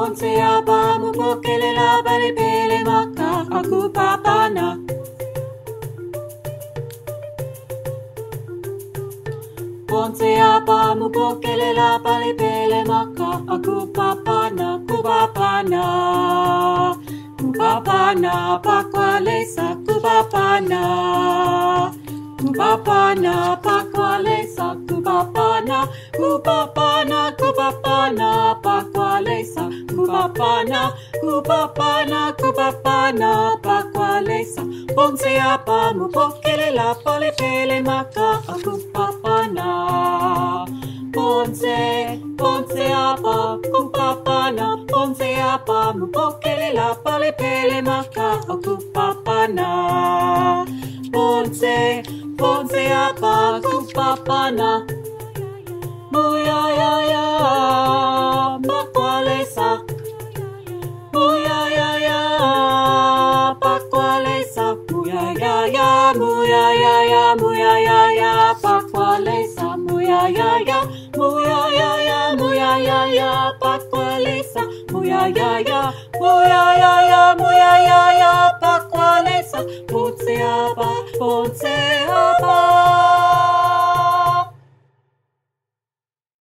Bonse aba mu pokele la bale pele maka aku papana. Bonse aba mu pokele la bale pele maka aku papana ku papana. Ku papana pakwalesa ku papana. Ku papana pakwalesa ku papana. Ku papana ku papana pakwalesa ku papana. Ku papana ku papana pakwalesa. Bonse aba mu pokele la bale pele maka aku papana. Bonse, bonse aba, kupapana, bonse aba, mu pokele la pale pele maka, kupapana. Bonse, bonse aba, kupapana, ya ya, muya ya ya, pakwalesa, muya ya ya, muya ya ya, muya ya ya, pakwalesa, muya ya ya, muya ya ya, muya ya ya, pakwalesa, bonse aba, bonse aba.